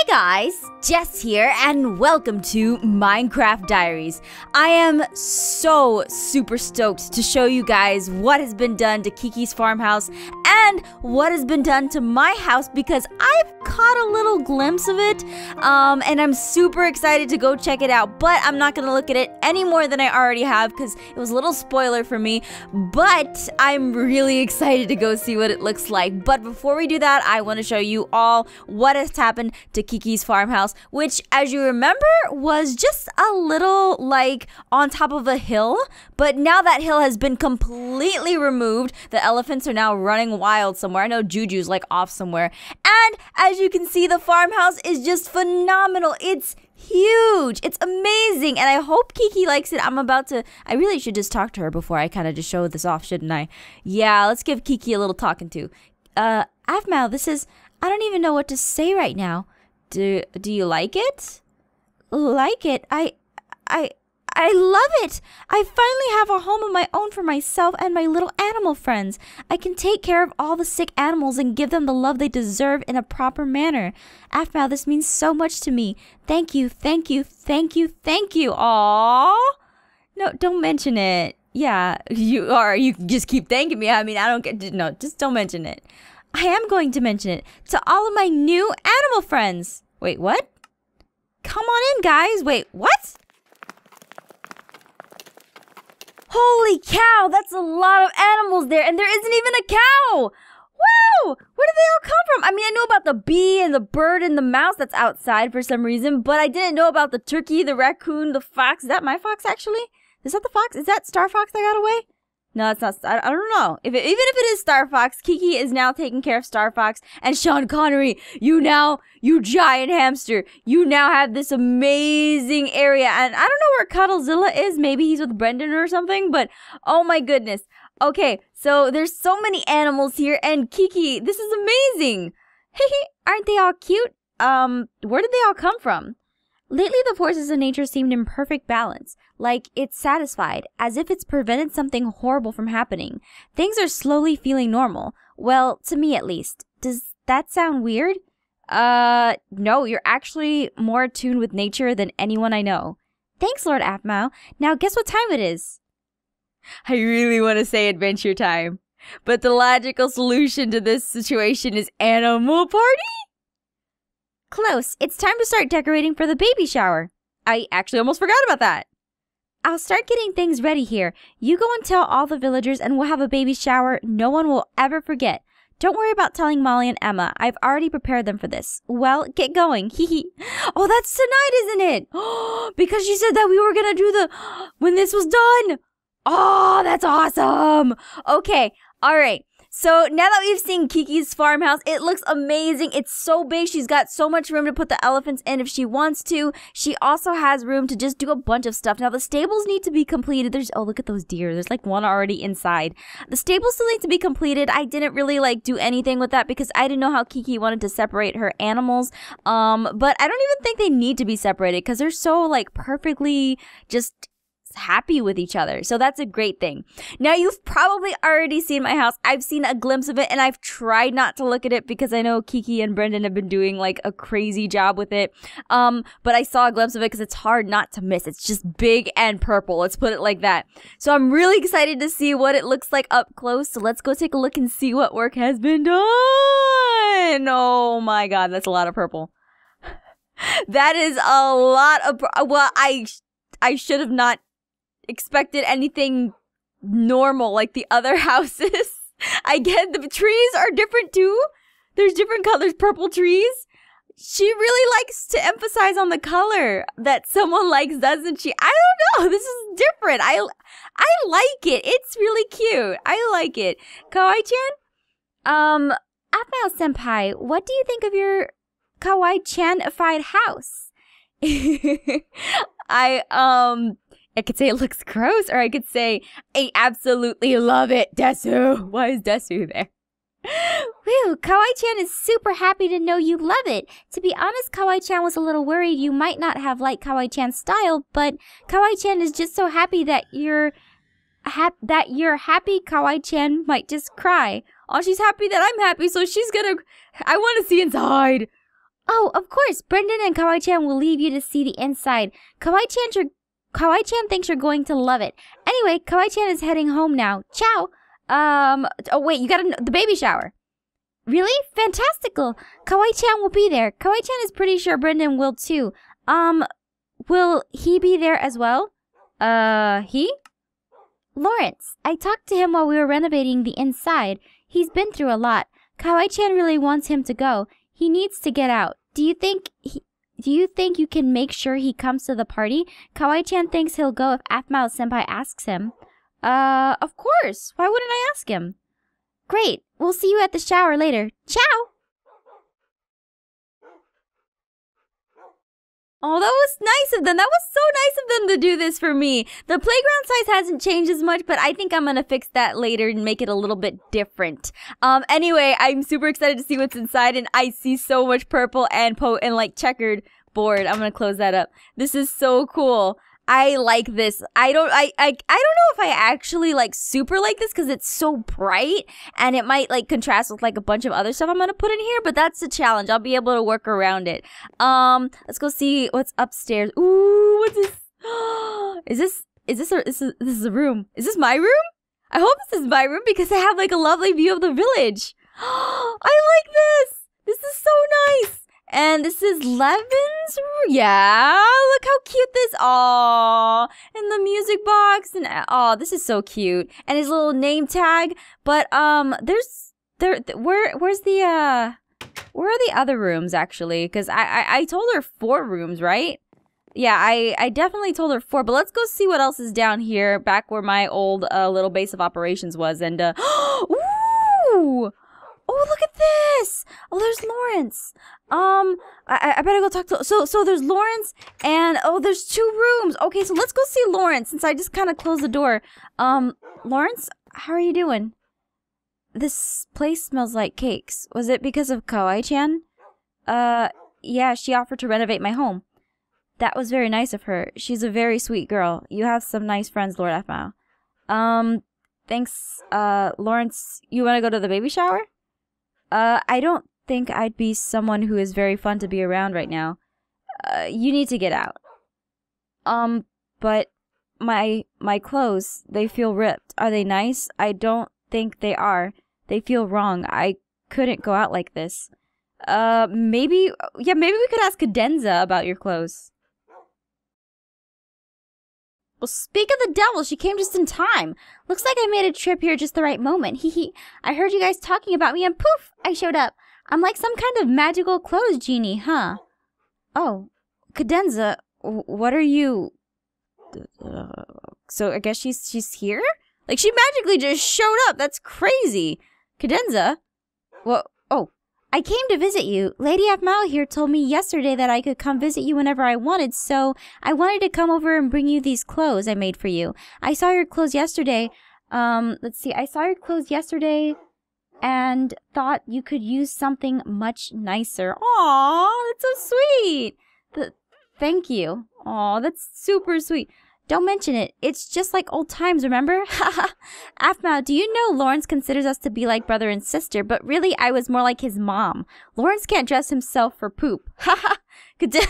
Hey guys, Jess here, and welcome to Minecraft Diaries. I am so super stoked to show you guys what has been done to Kiki's farmhouse and what has been done to my house because I've caught a little glimpse of it, um, and I'm super excited to go check it out. But I'm not gonna look at it any more than I already have because it was a little spoiler for me. But I'm really excited to go see what it looks like. But before we do that, I want to show you all what has happened to Kiki's farmhouse, which, as you remember, was just a little like on top of a hill. But now that hill has been completely removed. The elephants are now running wild somewhere. I know Juju's like off somewhere. And as you can see, the farmhouse is just phenomenal. It's huge. It's amazing. And I hope Kiki likes it. I'm about to, I really should just talk to her before I kind of just show this off, shouldn't I? Yeah, let's give Kiki a little talking to. Uh, Aphmau, this is, I don't even know what to say right now. Do, do you like it? Like it? I, I, I love it! I finally have a home of my own for myself and my little animal friends. I can take care of all the sick animals and give them the love they deserve in a proper manner. Aphmau, this means so much to me. Thank you, thank you, thank you, thank you. Aww. No, don't mention it. Yeah, you are. You just keep thanking me. I mean, I don't get. No, just don't mention it. I am going to mention it to all of my new animal friends. Wait, what? Come on in, guys. Wait, what? Holy cow, that's a lot of animals there, and there isn't even a cow! Wow! Where did they all come from? I mean, I know about the bee and the bird and the mouse that's outside for some reason, but I didn't know about the turkey, the raccoon, the fox. Is that my fox, actually? Is that the fox? Is that Star Fox that got away? No, it's not. I, I don't know. If it, even if it is Star Fox, Kiki is now taking care of Star Fox, and Sean Connery, you now, you giant hamster, you now have this amazing area, and I don't know where Cuddlezilla is. Maybe he's with Brendan or something. But oh my goodness. Okay, so there's so many animals here, and Kiki, this is amazing. Hey, aren't they all cute? Um, where did they all come from? Lately, the forces of nature seemed in perfect balance, like it's satisfied, as if it's prevented something horrible from happening. Things are slowly feeling normal. Well, to me at least. Does that sound weird? Uh, no, you're actually more attuned with nature than anyone I know. Thanks, Lord Aphmau. Now, guess what time it is? I really want to say adventure time, but the logical solution to this situation is animal party? Close. It's time to start decorating for the baby shower. I actually almost forgot about that. I'll start getting things ready here. You go and tell all the villagers and we'll have a baby shower no one will ever forget. Don't worry about telling Molly and Emma. I've already prepared them for this. Well, get going. Hee hee. Oh, that's tonight, isn't it? Because she said that we were gonna do the when this was done. Oh, that's awesome. Okay. All right. So now that we've seen Kiki's farmhouse, it looks amazing. It's so big. She's got so much room to put the elephants in if she wants to. She also has room to just do a bunch of stuff. Now the stables need to be completed. There's, oh, look at those deer. There's like one already inside. The stables still need to be completed. I didn't really like do anything with that because I didn't know how Kiki wanted to separate her animals. Um, but I don't even think they need to be separated because they're so like perfectly just happy with each other. So that's a great thing. Now, you've probably already seen my house. I've seen a glimpse of it and I've tried not to look at it because I know Kiki and Brendan have been doing like a crazy job with it. Um, but I saw a glimpse of it because it's hard not to miss. It's just big and purple. Let's put it like that. So I'm really excited to see what it looks like up close. So let's go take a look and see what work has been done. Oh my God, that's a lot of purple. that is a lot of, well, I, I should have not expected anything normal like the other houses. I get the trees are different too. There's different colors, purple trees. She really likes to emphasize on the color that someone likes, doesn't she? I don't know. This is different. I I like it. It's really cute. I like it. Kawaii-chan? Um, Aphmau Senpai, what do you think of your Kawaii-chan-ified house? I um I could say it looks gross, or I could say I absolutely love it, Desu. Why is Desu there? Whew, Kawaii-chan is super happy to know you love it. To be honest, Kawaii-chan was a little worried you might not have liked Kawaii-chan's style, but Kawaii-chan is just so happy that you're that you're happy Kawaii-chan might just cry. Oh, she's happy that I'm happy, so she's gonna I want to see inside. Oh, of course. Brendan and Kawaii-chan will leave you to see the inside. Kawaii-chan, Kawaii-chan thinks you're going to love it. Anyway, Kawaii-chan is heading home now. Ciao. Um. Oh wait, you got a, the baby shower. Really? Fantastical. Kawaii-chan will be there. Kawaii-chan is pretty sure Brendan will too. Um, will he be there as well? Uh, he? Lawrence, I talked to him while we were renovating the inside. He's been through a lot. Kawaii-chan really wants him to go. He needs to get out. Do you think he, do you think you can make sure he comes to the party? Kawaii-chan thinks he'll go if Aphmau senpai asks him. Uh, of course. Why wouldn't I ask him? Great. We'll see you at the shower later. Ciao! Oh, that was nice of them. That was so nice of them to do this for me. The playground size hasn't changed as much, but I think I'm gonna fix that later and make it a little bit different. Um, anyway, I'm super excited to see what's inside, and I see so much purple and po and like checkered board. I'm gonna close that up. This is so cool. I like this. I don't I I, I don't know if I actually like super like this because it's so bright and it might like contrast with like a bunch of other stuff I'm gonna put in here, but that's the challenge. I'll be able to work around it. Um let's go see what's upstairs. Ooh, what's this? is this is this a this is this is a room? Is this my room? I hope this is my room because I have like a lovely view of the village. I like this. This is so nice. And this is Levin's. Yeah, look how cute this. Aw, and the music box and oh, this is so cute. And his little name tag. But um, there's there. Where where's the uh? Where are the other rooms actually? Because I, I I told her four rooms, right? Yeah, I I definitely told her four. But let's go see what else is down here, back where my old uh, little base of operations was. And uh, ooh. Oh, look at this! Oh, there's Lawrence. Um, I, I better go talk to. So, so there's Lawrence, and oh, there's two rooms. Okay, so let's go see Lawrence since I just kind of closed the door. Um, Lawrence, how are you doing? This place smells like cakes. Was it because of Kawaii-chan? Uh, yeah, she offered to renovate my home. That was very nice of her. She's a very sweet girl. You have some nice friends, Lord Aphmau. Um, thanks. Uh, Lawrence, you want to go to the baby shower? Uh, I don't think I'd be someone who is very fun to be around right now. Uh, you need to get out. Um, but my my clothes, they feel ripped. Are they nice? I don't think they are. They feel wrong. I couldn't go out like this. Uh, maybe, yeah, maybe we could ask Cadenza about your clothes. Well, speak of the devil, she came just in time. Looks like I made a trip here just the right moment. Hee hee. I heard you guys talking about me and poof, I showed up. I'm like some kind of magical clothes genie, huh? Oh, Cadenza, what are you? Uh, so I guess she's she's here. Like she magically just showed up. That's crazy. Cadenza, what? Oh, I came to visit you. Lady Aphmau here told me yesterday that I could come visit you whenever I wanted, so I wanted to come over and bring you these clothes I made for you. I saw your clothes yesterday. Um, let's see. I saw your clothes yesterday and thought you could use something much nicer. Aw, that's so sweet. The, thank you. Aw, that's super sweet. Don't mention it. It's just like old times, remember? Aphmau, do you know Lawrence considers us to be like brother and sister, but really I was more like his mom. Lawrence can't dress himself for poop. Haha. That's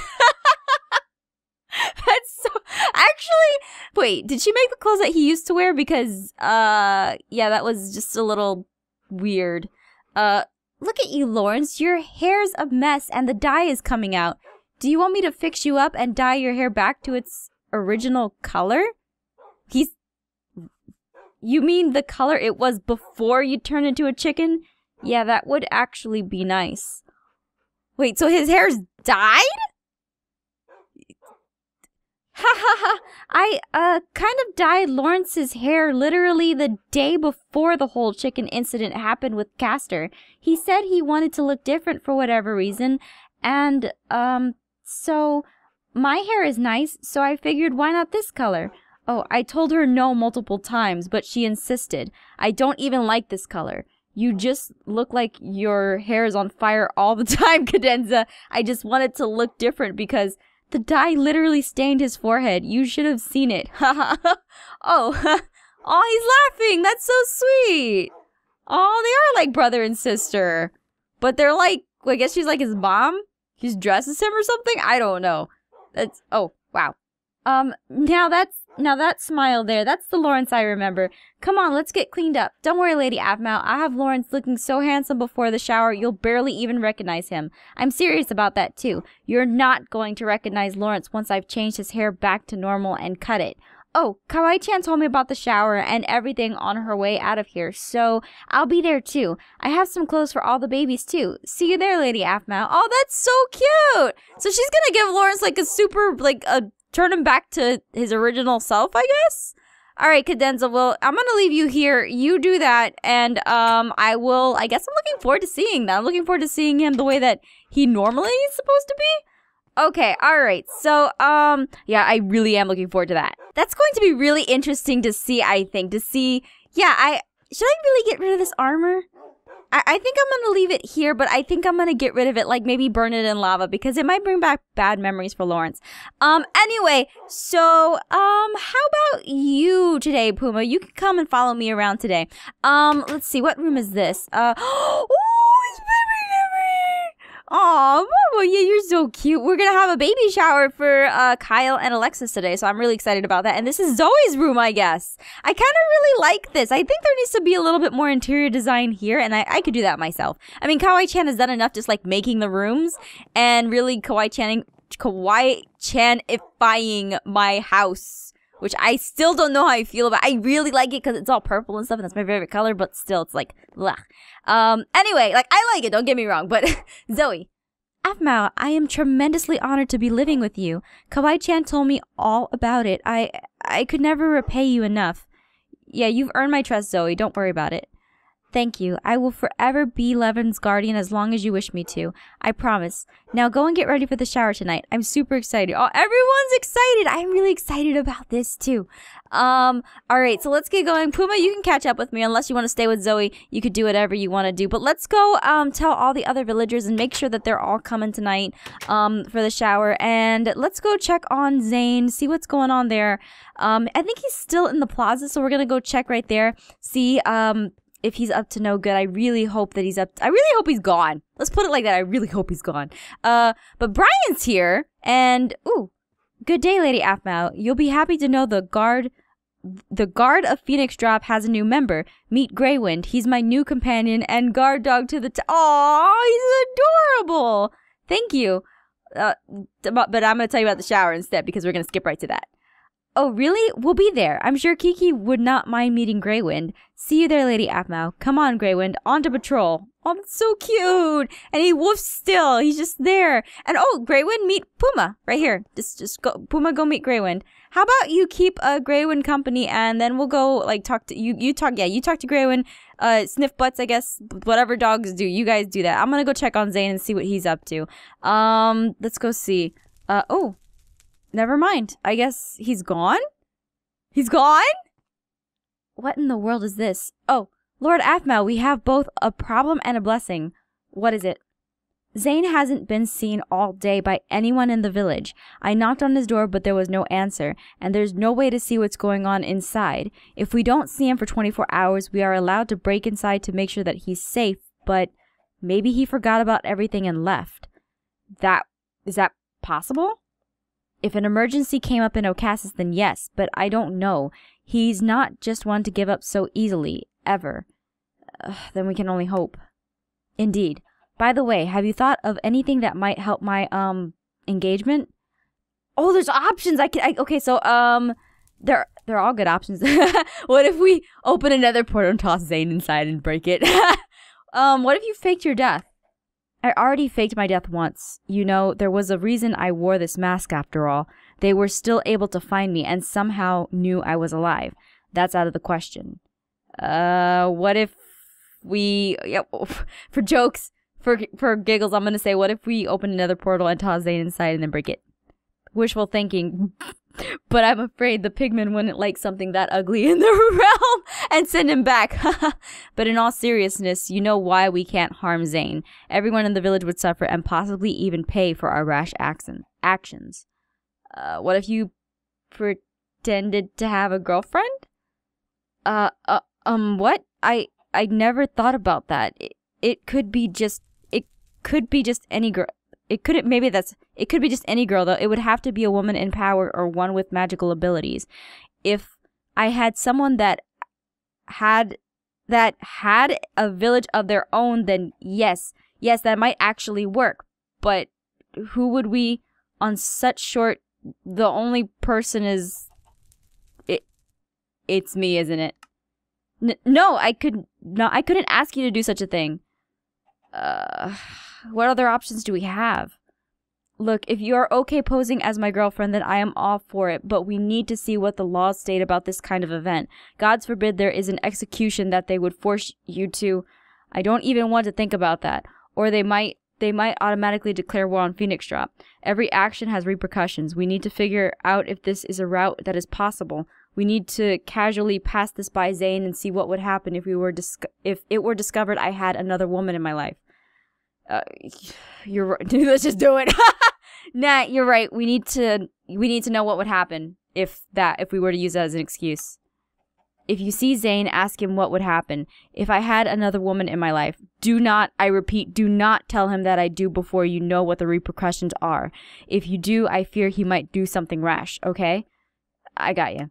so actually wait, did she make the clothes that he used to wear? Because uh yeah, that was just a little weird. Uh look at you, Lawrence. Your hair's a mess and the dye is coming out. Do you want me to fix you up and dye your hair back to its original color? He's. You mean the color it was before you turned into a chicken? Yeah, that would actually be nice. Wait, so his hair's dyed? Ha ha ha! I, uh, kind of dyed Lawrence's hair literally the day before the whole chicken incident happened with Castor. He said he wanted to look different for whatever reason, and, um, so my hair is nice, so I figured why not this color? Oh, I told her no multiple times, but she insisted. I don't even like this color. You just look like your hair is on fire all the time, Cadenza. I just wanted it to look different because the dye literally stained his forehead. You should have seen it. Ha ha. oh, oh, he's laughing. That's so sweet. Oh, they are like brother and sister. But they're like, I guess she's like his mom. he's dresses him or something. I don't know. That's oh wow. Um, now that's now that smile there, that's the Lawrence I remember. Come on, let's get cleaned up. Don't worry, Lady Aphmau. I have Lawrence looking so handsome before the shower, you'll barely even recognize him. I'm serious about that too. You're not going to recognize Lawrence once I've changed his hair back to normal and cut it. Oh, Kawaii-chan told me about the shower and everything on her way out of here, so I'll be there too. I have some clothes for all the babies too. See you there, Lady Aphmau. Oh, that's so cute! So she's gonna give Lawrence like a super, like a turn him back to his original self, I guess. All right, Cadenza. Well, I'm gonna leave you here. You do that, and um, I will. I guess I'm looking forward to seeing that. I'm looking forward to seeing him the way that he normally is supposed to be. Okay, all right. So, um, yeah, I really am looking forward to that. That's going to be really interesting to see. I think to see. Yeah, I should I really get rid of this armor? I, I think I'm gonna leave it here, but I think I'm gonna get rid of it, like maybe burn it in lava because it might bring back bad memories for Lawrence. Um, anyway, so um, how about you today, Puma? You can come and follow me around today. Um, let's see, what room is this? Uh, oh, Mama, yeah, you're so cute. We're gonna have a baby shower for uh, Kyle and Alexis today, so I'm really excited about that. And this is Zoe's room, I guess. I kind of really like this. I think there needs to be a little bit more interior design here, and I, I could do that myself. I mean, Kawaii-chan has done enough just like making the rooms, and really Kawaii-chan Kawaii-chanifying my house which I still don't know how I feel about. I really like it because it's all purple and stuff, and that's my favorite color. But still, it's like, blech. Um. Anyway, like I like it. Don't get me wrong, but Zoe. Aphmau, I am tremendously honored to be living with you. Kawaii-chan told me all about it. I I could never repay you enough. Yeah, you've earned my trust, Zoe. Don't worry about it. Thank you. I will forever be Levin's guardian as long as you wish me to. I promise. Now go and get ready for the shower tonight. I'm super excited. Oh, everyone's excited. I'm really excited about this too. Um, all right, so let's get going. Puma, you can catch up with me unless you want to stay with Zoe. You could do whatever you want to do. But let's go um tell all the other villagers and make sure that they're all coming tonight um for the shower. And let's go check on Zane, see what's going on there. Um, I think he's still in the plaza, so we're gonna go check right there. See um if he's up to no good. I really hope that he's up. I really hope he's gone. Let's put it like that. I really hope he's gone. Uh, but Brian's here, and ooh, good day, Lady Aphmau. You'll be happy to know the guard. The guard of Phoenix Drop has a new member. Meet Greywind. He's my new companion and guard dog to the. T- he's adorable. Thank you. Uh, but I'm gonna tell you about the shower instead because we're gonna skip right to that. Oh, really? We'll be there. I'm sure Kiki would not mind meeting Greywind. See you there, Lady Aphmau. Come on, Greywind, on to patrol. Oh, that's so cute. And he woofs still. He's just there. And oh, Greywind, meet Puma right here. Just, just go, Puma, go meet Greywind. How about you keep a uh, Greywind company, and then we'll go like talk to you. You talk, yeah, you talk to Greywind. Uh, sniff butts, I guess. Whatever dogs do, you guys do that. I'm gonna go check on Zane and see what he's up to. Um, let's go see. Uh, oh, Never mind. I guess he's gone? He's gone? What in the world is this? Oh, Lord Aphmau, we have both a problem and a blessing. What is it? Zane hasn't been seen all day by anyone in the village. I knocked on his door, but there was no answer, and there's no way to see what's going on inside. If we don't see him for 24 hours, we are allowed to break inside to make sure that he's safe, but maybe he forgot about everything and left. That is that possible? If an emergency came up in O'Khasis, then yes, but I don't know. He's not just one to give up so easily, ever. Then we can only hope. Indeed. By the way, have you thought of anything that might help my, um, engagement? Oh, there's options. I can, I, okay, so, um, they're, they're all good options. what if we open another portal and toss Zane inside and break it? um, what if you faked your death? I already faked my death once. You know, there was a reason I wore this mask after all. They were still able to find me and somehow knew I was alive. That's out of the question. Uh, what if we, yeah, for jokes, for for giggles, I'm gonna say, what if we open another portal and toss Zane inside and then break it? Wishful thinking. But I'm afraid the pigman wouldn't like something that ugly in the realm and send him back. but in all seriousness, you know why we can't harm Zane. Everyone in the village would suffer and possibly even pay for our rash actions. Uh, what if you pretended to have a girlfriend? Uh, uh um, what? I I never thought about that. It, it could be just it could be just any girl. It couldn't maybe that's it could be just any girl though. It would have to be a woman in power or one with magical abilities. If I had someone that had that had a village of their own, then yes, yes, that might actually work. But who would we on such short the only person is it it's me, isn't it? N- no, I could not I couldn't ask you to do such a thing. Uh what other options do we have? Look, if you are okay posing as my girlfriend, then I am all for it, but we need to see what the laws state about this kind of event. God's forbid there is an execution that they would force you to. I don't even want to think about that. Or they might they might automatically declare war on Phoenix Drop. Every action has repercussions. We need to figure out if this is a route that is possible. We need to casually pass this by Zane and see what would happen if we were if it were discovered I had another woman in my life. Uh, you're. Let's just do it. nah, you're right. We need to we need to know what would happen if that if we were to use that as an excuse. If you see Zane, ask him what would happen if I had another woman in my life. Do not, I repeat, do not tell him that I do before you know what the repercussions are. If you do, I fear he might do something rash. Okay, I got you.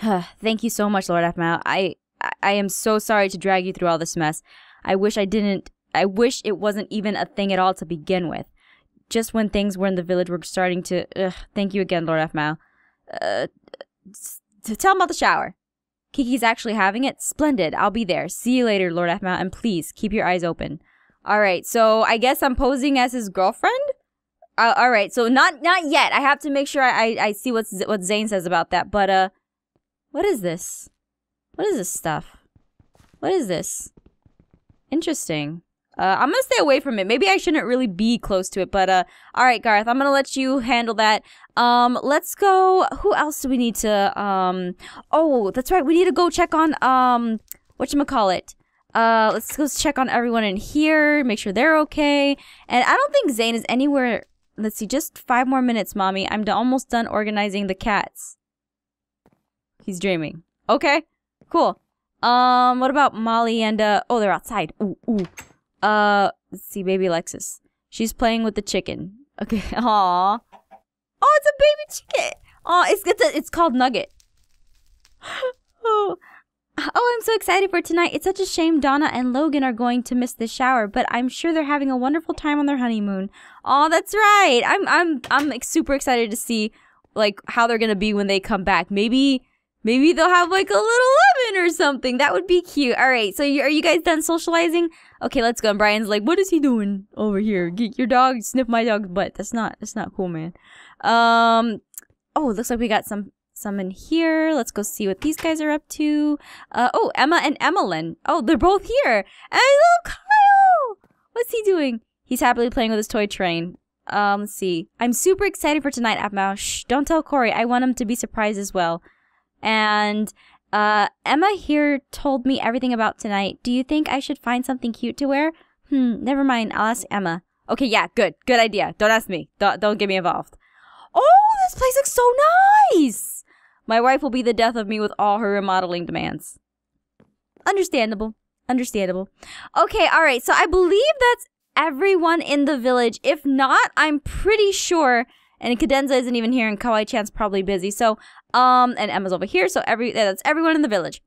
Thank you so much, Lord Aphmau. I I am so sorry to drag you through all this mess. I wish I didn't I wish it wasn't even a thing at all to begin with. Just when things were in the village were starting to. Ugh, thank you again, Lord Aphmau. Uh, to tell him about the shower. Kiki's actually having it? Splendid. I'll be there. See you later, Lord Aphmau, and please keep your eyes open. All right, so I guess I'm posing as his girlfriend. Uh, all right, so not not yet. I have to make sure I, I, I see what what Zane says about that. But uh, what is this? What is this stuff? What is this? Interesting. Uh, I'm gonna stay away from it. Maybe I shouldn't really be close to it, but uh, all right, Garroth, I'm gonna let you handle that. Um, let's go. Who else do we need to? Um, oh, that's right. We need to go check on um, what you call it. Uh, let's go check on everyone in here. Make sure they're okay. And I don't think Zane is anywhere. Let's see, just five more minutes, mommy. I'm almost done organizing the cats. He's dreaming. Okay, cool. Um, what about Molly and uh? Oh, they're outside. Ooh, ooh. Uh, let's see, baby Alexis. She's playing with the chicken. Okay, Aww. Oh, it's a baby chicken. Oh, it's it's, a, it's called Nugget. oh. Oh, I'm so excited for tonight. It's such a shame Donna and Logan are going to miss the shower, but I'm sure they're having a wonderful time on their honeymoon. Oh, that's right. I'm I'm I'm like, super excited to see like how they're going to be when they come back. Maybe maybe they'll have like a little lemon or something. That would be cute. All right. So you, are you guys done socializing? okay, let's go. And Brian's like, what is he doing over here? Get your dog, sniff my dog's butt. That's not, that's not cool, man. Um, oh, looks like we got some, some in here. Let's go see what these guys are up to. Uh, oh, Emma and Emmeline. Oh, they're both here. And little Kyle! What's he doing? He's happily playing with his toy train. Um, let's see. I'm super excited for tonight, Aphmau. Shh, don't tell Corey. I want him to be surprised as well. And uh, Emma here told me everything about tonight. Do you think I should find something cute to wear? Hmm, never mind. I'll ask Emma. Okay, yeah, good. Good idea. Don't ask me. Don't, don't get me involved. Oh, this place looks so nice! My wife will be the death of me with all her remodeling demands. Understandable. Understandable. Okay, alright, so I believe that's everyone in the village. If not, I'm pretty sure and Cadenza isn't even here, and Kawaii Chan's probably busy. So, um, and Emma's over here. So every that's everyone in the village.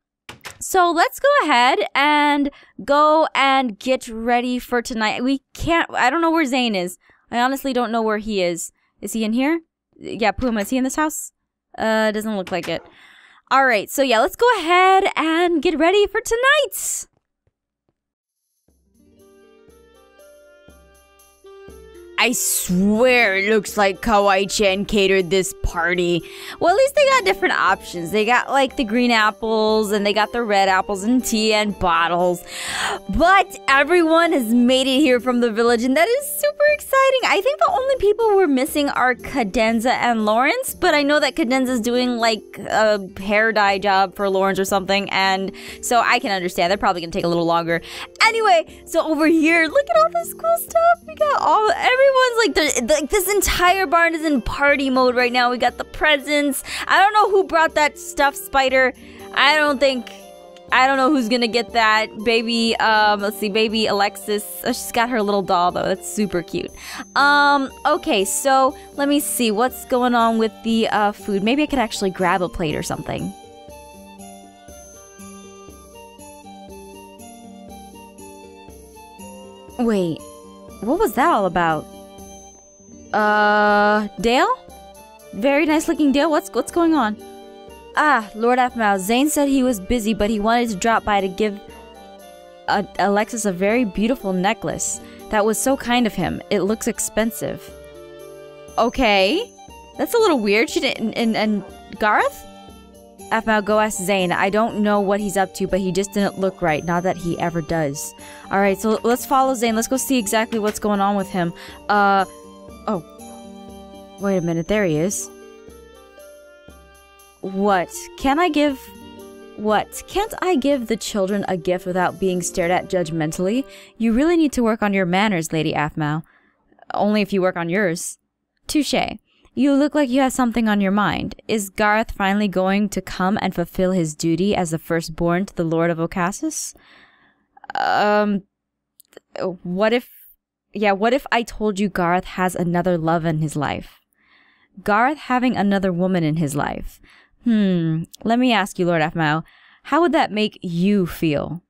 So let's go ahead and go and get ready for tonight. We can't. I don't know where Zane is. I honestly don't know where he is. Is he in here? Yeah, Puma. Is he in this house? Uh, doesn't look like it. All right. So yeah, let's go ahead and get ready for tonight. I swear it looks like Kawaii-chan catered this party. Well, at least they got different options. They got like the green apples and they got the red apples and tea and bottles. But everyone has made it here from the village and that is super exciting. I think the only people we're missing are Cadenza and Lawrence, but I know that Cadenza's doing like a hair dye job for Lawrence or something and so I can understand. They're probably going to take a little longer. Anyway, so over here, look at all this cool stuff. We got all every everyone's like, like this entire barn is in party mode right now. We got the presents. I don't know who brought that stuffed spider. I don't think I don't know who's gonna get that. Baby, um, let's see, baby Alexis. Oh, she's got her little doll though. That's super cute. Um, okay, so let me see what's going on with the uh, food. Maybe I could actually grab a plate or something. Wait, what was that all about? Uh, Dale? Very nice looking Dale. What's what's going on? Ah, Lord Aphmau. Zane said he was busy, but he wanted to drop by to give uh, Alexis a very beautiful necklace. That was so kind of him. It looks expensive. Okay, that's a little weird. She didn't. And, and Garroth? Aphmau, go ask Zane. I don't know what he's up to, but he just didn't look right. Not that he ever does. All right, so let's follow Zane. Let's go see exactly what's going on with him. Uh, oh, wait a minute. There he is. What? Can I give. What? Can't I give the children a gift without being stared at judgmentally? You really need to work on your manners, Lady Aphmau. Only if you work on yours. Touche. You look like you have something on your mind. Is Garroth finally going to come and fulfill his duty as the firstborn to the Lord of O'Khasis? Um, what if. Yeah, what if I told you Garroth has another love in his life? Garroth having another woman in his life. Hmm, let me ask you, Lord Aphmau, how would that make you feel?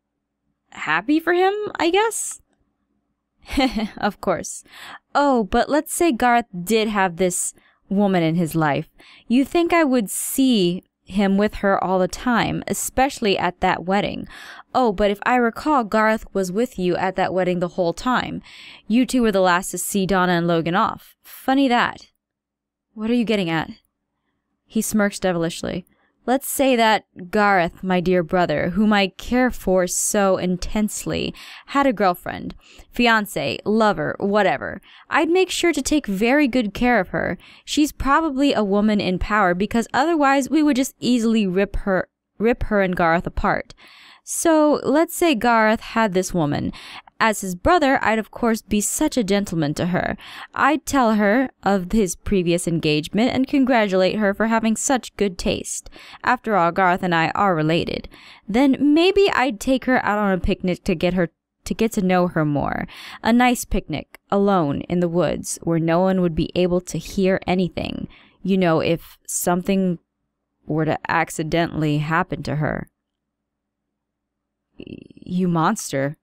Happy for him, I guess? of course. Oh, but let's say Garth did have this woman in his life. You think I would see him with her all the time, especially at that wedding. Oh, but if I recall, Garroth was with you at that wedding the whole time. You two were the last to see Donna and Logan off. Funny that. What are you getting at? He smirks devilishly. Let's say that Garroth, my dear brother, whom I care for so intensely, had a girlfriend, fiance, lover, whatever. I'd make sure to take very good care of her. She's probably a woman in power because otherwise we would just easily rip her rip her and Garroth apart. So let's say Garroth had this woman, as his brother, I'd of course be such a gentleman to her. I'd tell her of his previous engagement and congratulate her for having such good taste. After all, Garroth and I are related. Then maybe I'd take her out on a picnic to get her to get to know her more. A nice picnic, alone in the woods, where no one would be able to hear anything. You know, if something were to accidentally happen to her. You monster.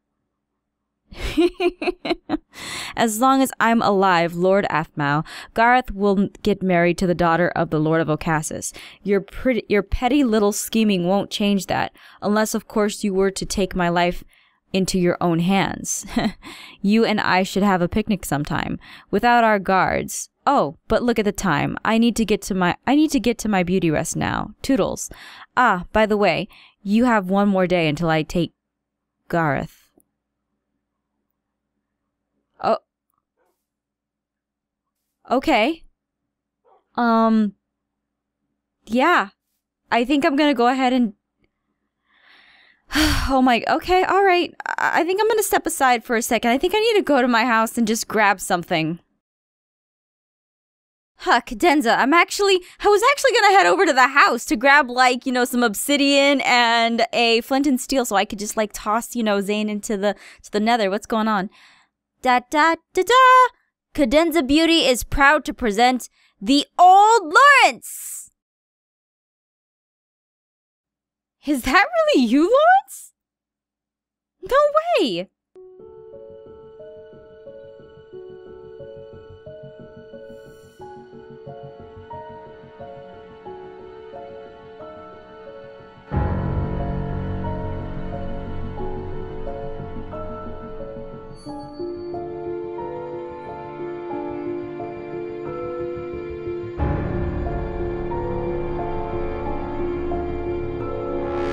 as long as I'm alive, Lord Aphmau, Garroth will get married to the daughter of the Lord of O'Khasis. Your pretty, your petty little scheming won't change that, unless of course you were to take my life into your own hands. you and I should have a picnic sometime, without our guards. Oh, but look at the time. I need to get to my I need to get to my beauty rest now. Toodles. Ah, by the way, you have one more day until I take Garroth. Oh. Okay. Um. Yeah. I think I'm gonna go ahead and. oh my. Okay. All right. I think I'm gonna step aside for a second. I think I need to go to my house and just grab something. Huh, Cadenza, I'm actually, I was actually gonna head over to the house to grab, like, you know, some obsidian and a flint and steel so I could just, like, toss, you know, Zane into the, to the nether. What's going on? Da da da da! Cadenza Beauty is proud to present the Old Lawrence! Is that really you, Lawrence? No way!